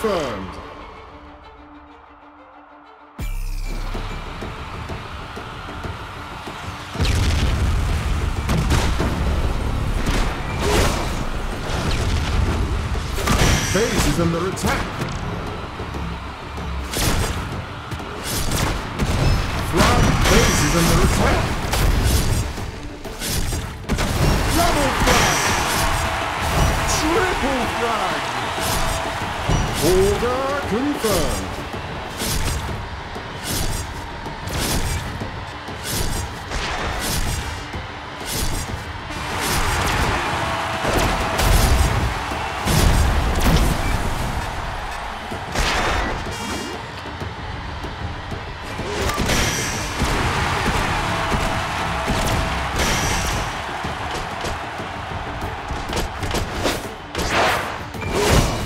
confirmed. Base is under attack. Flag base is under attack. Double frag! Triple frag! Order confirmed.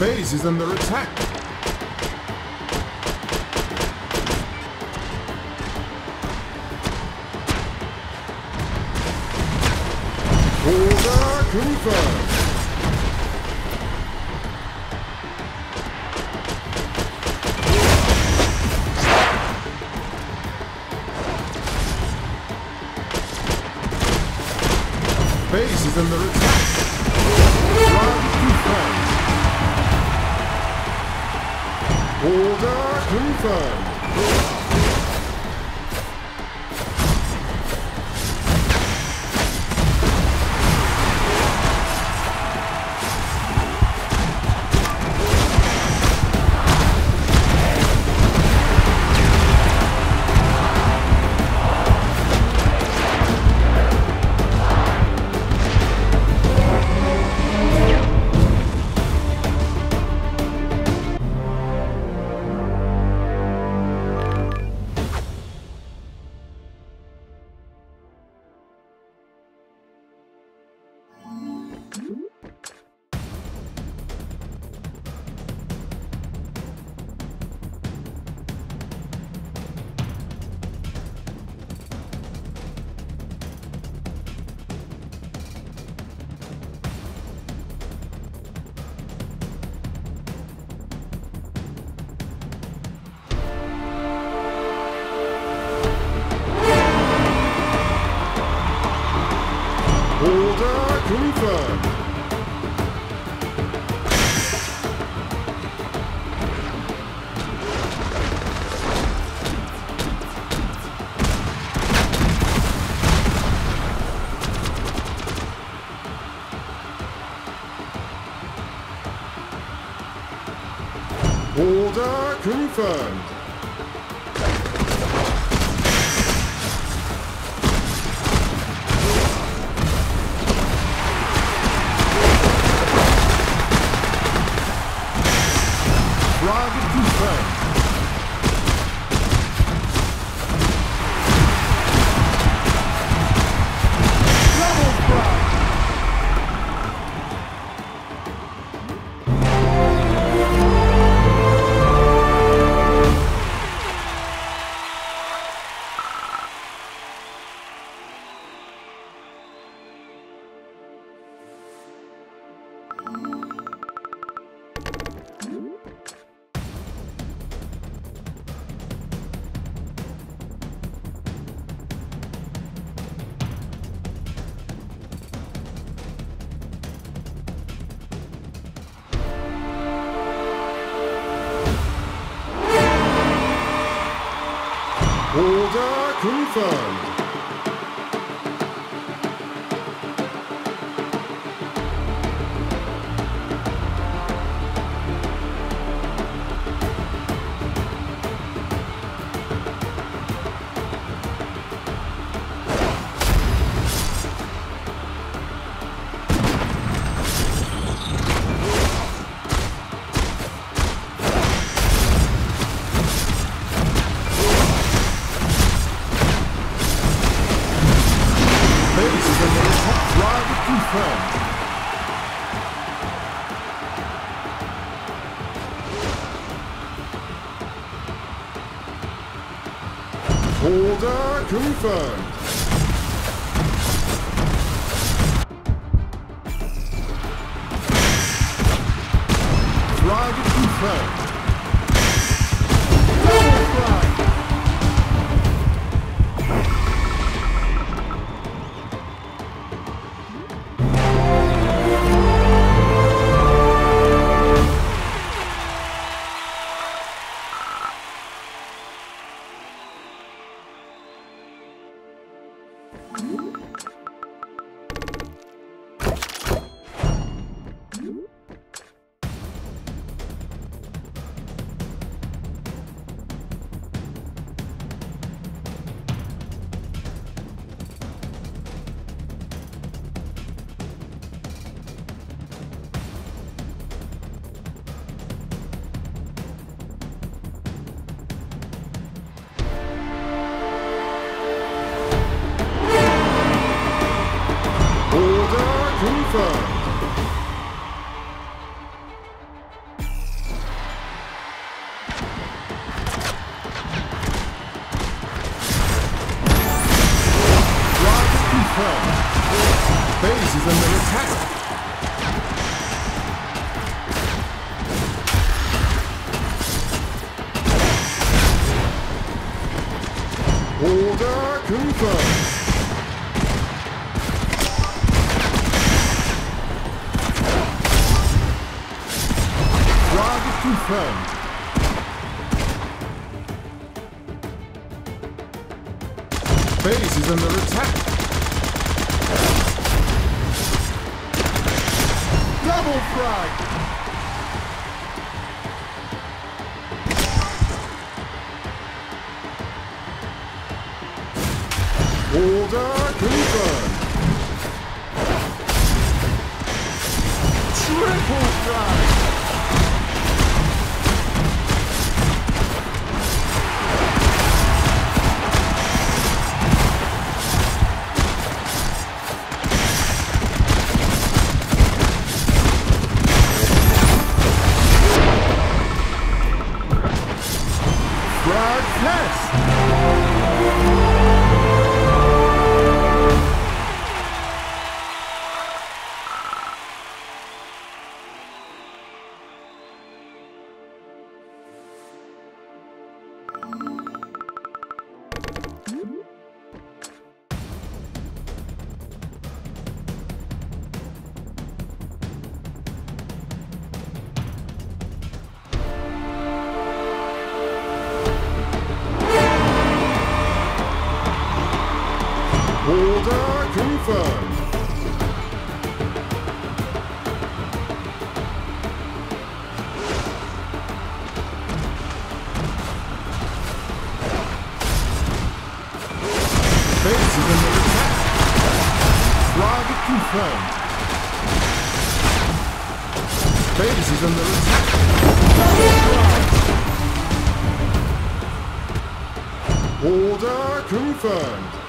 Base is under attack. Order. Base is under attack. Confirmed. Confirmed. Order confirmed. Order confirmed. Order Base is under attack. Order confirmed. Confirmed. Base is under attack. Double Frag is under attack. Order confirmed.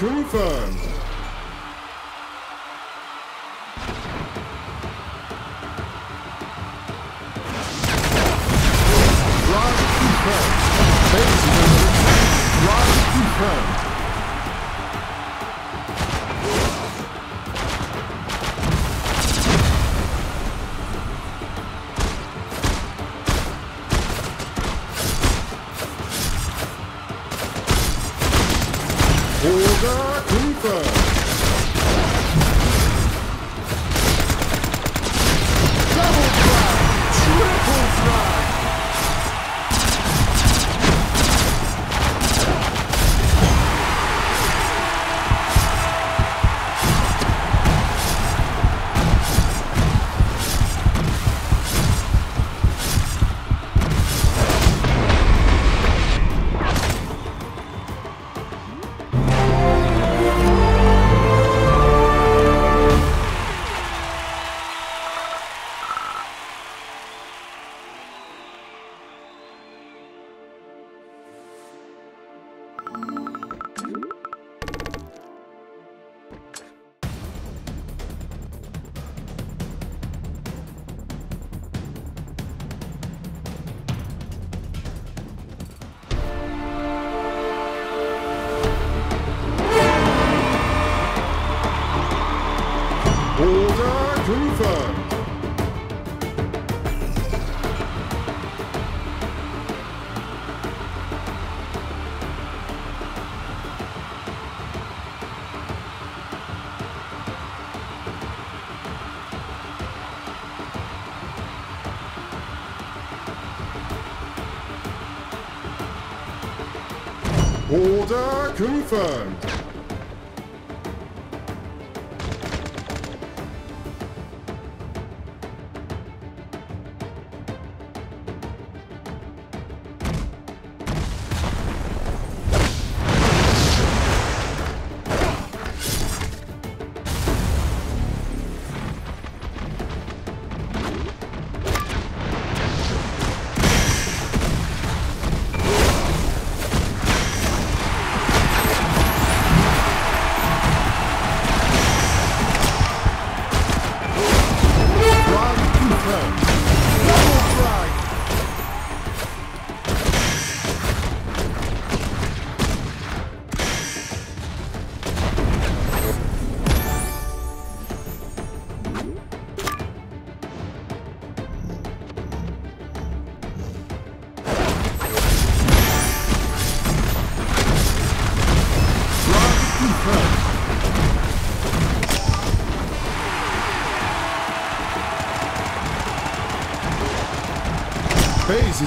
confirmed. Rock confirmed. Base Rock confirmed. oder Kämpfen.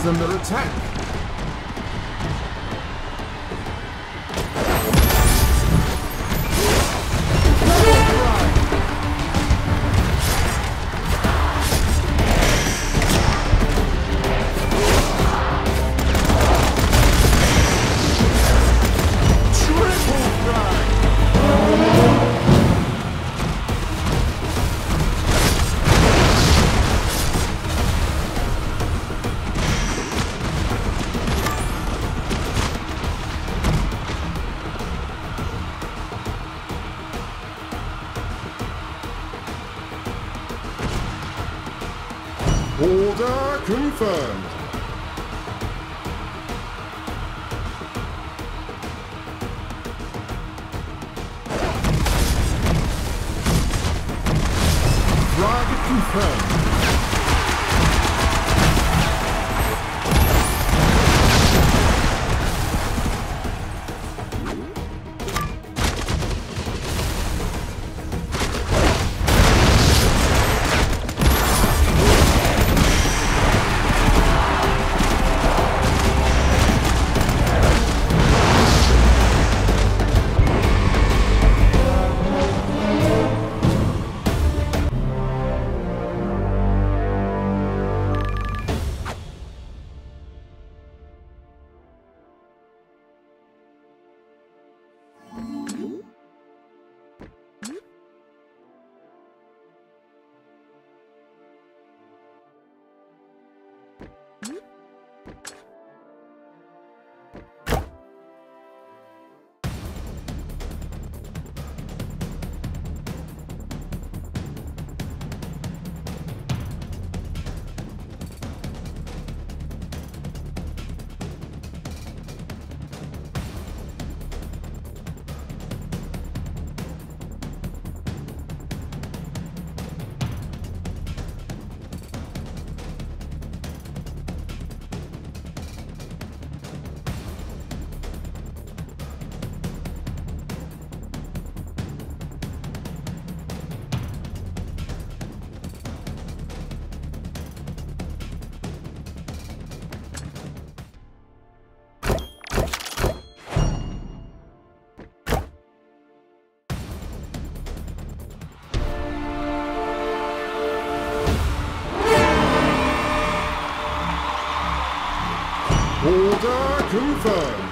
them their attack. Order confirmed.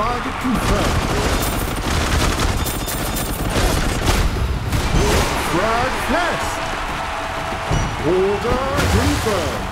Flag confirmed. Frag test. Order confirmed.